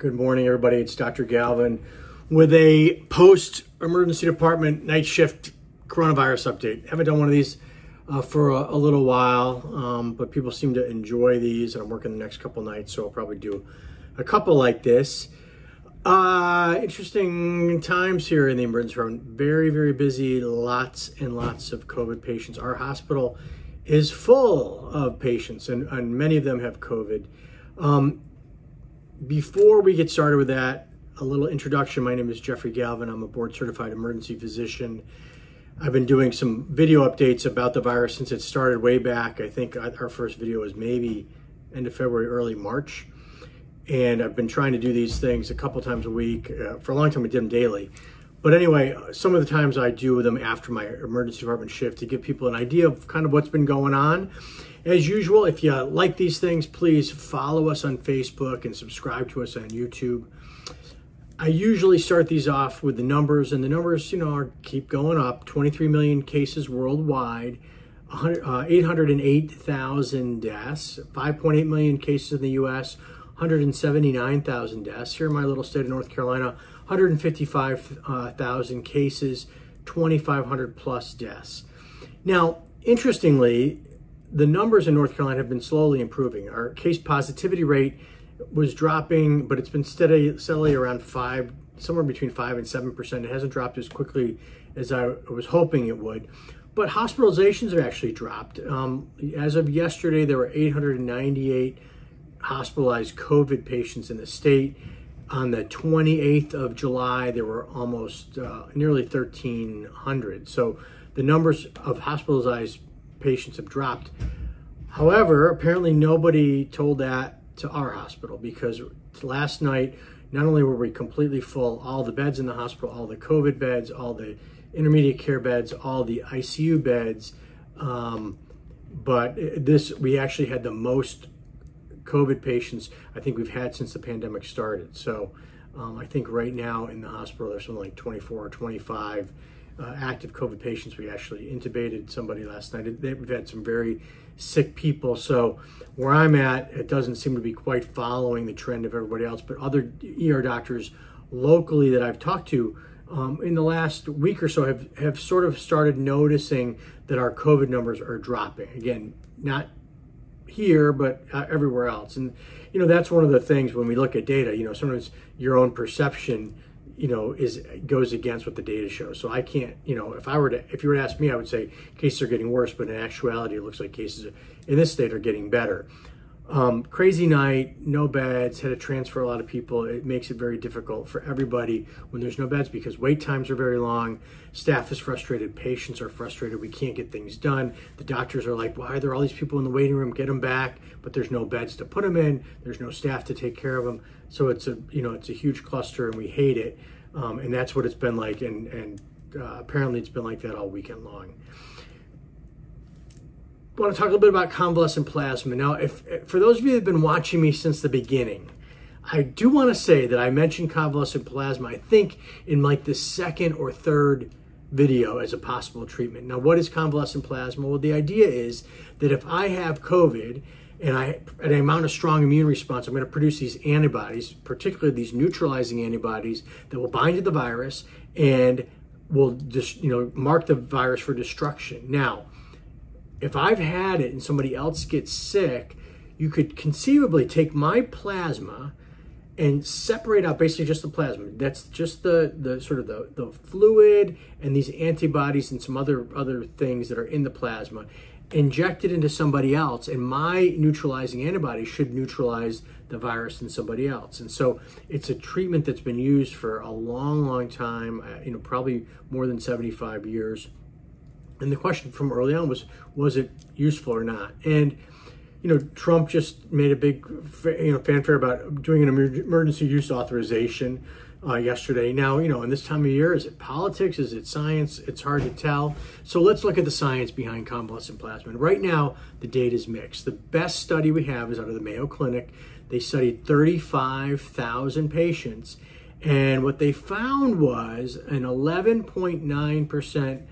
Good morning, everybody. It's Dr. Galvin with a post emergency department night shift coronavirus update. Haven't done one of these uh, for a, a, little while, um, but people seem to enjoy these, and I'm working the next couple nights, so I'll probably do a couple like this. Uh, interesting times here in the emergency room. Very, very busy. Lots and lots of COVID patients. Our hospital is full of patients, and, and many of them have COVID. Um, before we get started with that, a little introduction. My name is Jeffrey Galvin. I'm a board certified emergency physician. I've been doing some video updates about the virus since it started way back. I think our first video was maybe end of February, early March. And I've been trying to do these things a couple times a week. Uh, for a long time, I did them daily. But anyway, some of the times I do them after my emergency department shift to give people an idea of kind of what's been going on. As usual, if you like these things, please follow us on Facebook and subscribe to us on YouTube. I usually start these off with the numbers, and the numbers, you know, are keep going up. 23 million cases worldwide, uh, 808,000 deaths, 5.8 million cases in the U.S., 179,000 deaths. Here in my little state of North Carolina, 155,000 cases, 2,500 plus deaths. Now, interestingly, the numbers in North Carolina have been slowly improving. Our case positivity rate was dropping, but it's been steady, steadily around five, somewhere between five and seven percent. It hasn't dropped as quickly as I was hoping it would. But hospitalizations have actually dropped. Um, as of yesterday, there were 898 hospitalized COVID patients in the state. On the 28th of July, there were almost uh, nearly 1,300. So the numbers of hospitalized patients have dropped. However, apparently nobody told that to our hospital because last night, not only were we completely full, all the beds in the hospital, all the COVID beds, all the intermediate care beds, all the ICU beds, um, but this, we actually had the most COVID patients I think we've had since the pandemic started. So um, I think right now in the hospital, there's something like 24 or 25 uh, active COVID patients. We actually intubated somebody last night. We've had some very sick people. So where I'm at, it doesn't seem to be quite following the trend of everybody else. But other ER doctors locally that I've talked to um, in the last week or so have, have sort of started noticing that our COVID numbers are dropping. Again, not here, but uh, everywhere else. And, you know, that's one of the things when we look at data, you know, sometimes your own perception you know, is goes against what the data shows. So I can't, you know, if I were to, if you were to ask me, I would say cases are getting worse, but in actuality, it looks like cases in this state are getting better. Um, crazy night, no beds, had to transfer a lot of people. It makes it very difficult for everybody when there's no beds because wait times are very long. Staff is frustrated, patients are frustrated. We can't get things done. The doctors are like, why are there all these people in the waiting room? Get them back, but there's no beds to put them in. There's no staff to take care of them. So it's a you know it's a huge cluster, and we hate it. Um, and that's what it's been like, and and uh, apparently it's been like that all weekend long. Want to talk a little bit about convalescent plasma. Now, if, if for those of you that have been watching me since the beginning, I do want to say that I mentioned convalescent plasma, I think, in like the second or third video as a possible treatment. Now, what is convalescent plasma? Well, the idea is that if I have COVID and I and I mount a strong immune response, I'm going to produce these antibodies, particularly these neutralizing antibodies that will bind to the virus and will just you know mark the virus for destruction. Now, if I've had it and somebody else gets sick, you could conceivably take my plasma and separate out basically just the plasma. That's just the the sort of the, the fluid and these antibodies and some other other things that are in the plasma inject it into somebody else and my neutralizing antibody should neutralize the virus in somebody else and so it's a treatment that's been used for a long long time uh, you know probably more than 75 years and the question from early on was was it useful or not and you know trump just made a big you know fanfare about doing an emergency use authorization uh, yesterday. Now, you know, in this time of year, is it politics? Is it science? It's hard to tell. So let's look at the science behind convalescent plasma. And right now, the data is mixed. The best study we have is out of the Mayo Clinic. They studied 35,000 patients, and what they found was an 11.9%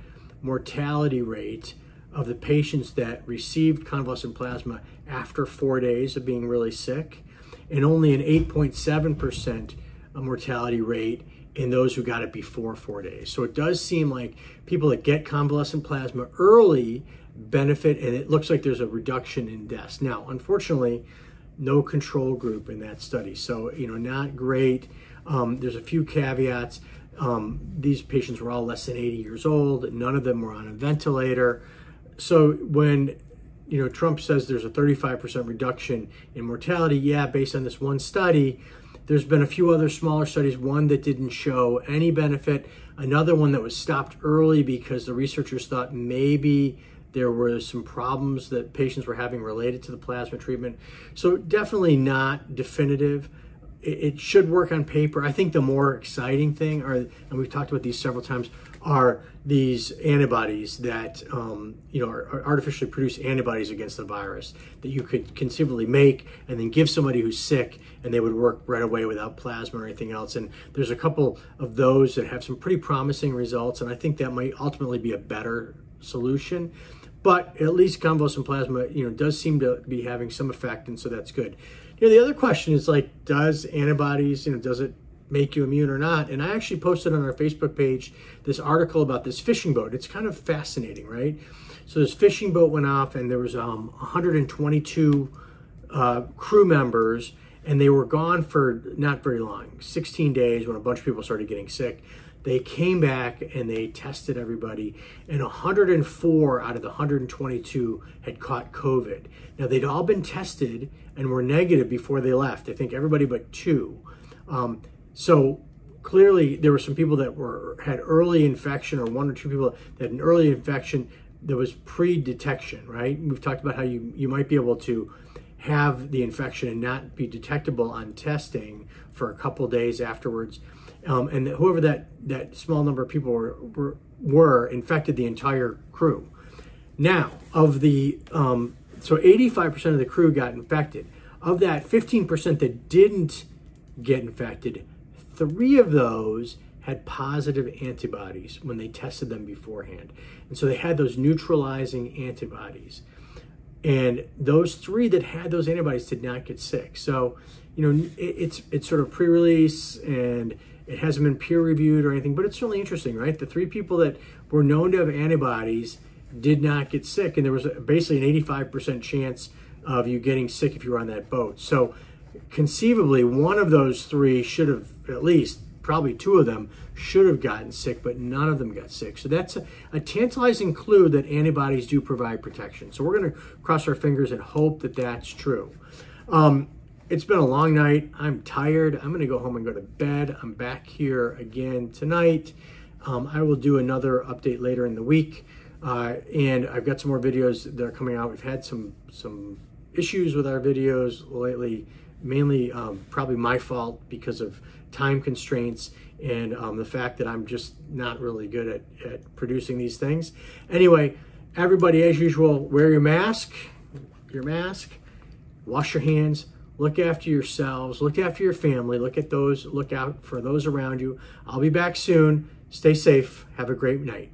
mortality rate of the patients that received convalescent plasma after four days of being really sick and only an 8.7% mortality rate in those who got it before four days. So it does seem like people that get convalescent plasma early benefit, and it looks like there's a reduction in deaths. Now, unfortunately, no control group in that study. So, you know, not great. Um, there's a few caveats. Um, these patients were all less than 80 years old. None of them were on a ventilator. So when you know Trump says there's a 35% reduction in mortality, yeah, based on this one study, there's been a few other smaller studies. One that didn't show any benefit. Another one that was stopped early because the researchers thought maybe there were some problems that patients were having related to the plasma treatment. So definitely not definitive. It, should work on paper. I think the more exciting thing, are, and we've talked about these several times, are these antibodies that um, you know are, artificially produced antibodies against the virus that you could conceivably make and then give somebody who's sick and they would work right away without plasma or anything else and there's a couple of those that have some pretty promising results and i think that might ultimately be a better solution but at least convalescent plasma, you know, does seem to be having some effect, and so that's good. You know, the other question is like, does antibodies, you know, does it make you immune or not? And I actually posted on our Facebook page this article about this fishing boat. It's kind of fascinating, right? So this fishing boat went off, and there was um, 122 uh, crew members, and they were gone for not very long, 16 days, when a bunch of people started getting sick. They came back and they tested everybody, and 104 out of the 122 had caught COVID. Now, they'd all been tested and were negative before they left. I think everybody but two. Um, so clearly, there were some people that were had early infection, or one or two people that had an early infection that was pre-detection. Right? We've talked about how you you might be able to have the infection and not be detectable on testing for a couple days afterwards um, and whoever that that small number of people were, were, were infected the entire crew. Now, of the um, so 85% of the crew got infected. Of that, 15% that didn't get infected, three of those had positive antibodies when they tested them beforehand. And so they had those neutralizing antibodies. And those three that had those antibodies did not get sick. So, you know, it, it's it's sort of pre-release and it hasn't been peer reviewed or anything, but it's really interesting, right? The three people that were known to have antibodies did not get sick, and there was basically an 85% chance of you getting sick if you were on that boat. So conceivably, one of those three should have, at least probably two of them, should have gotten sick, but none of them got sick. So that's a, a tantalizing clue that antibodies do provide protection. So we're going to cross our fingers and hope that that's true. Um, it's been a long night. I'm tired. I'm going to go home and go to bed. I'm back here again tonight. Um, I will do another update later in the week. Uh, and I've got some more videos that are coming out. We've had some some issues with our videos lately, mainly um, probably my fault because of time constraints and um, the fact that I'm just not really good at, at producing these things. Anyway, everybody, as usual, wear your mask, your mask, wash your hands, look after yourselves, look after your family, look at those, look out for those around you. I'll be back soon. Stay safe. Have a great night.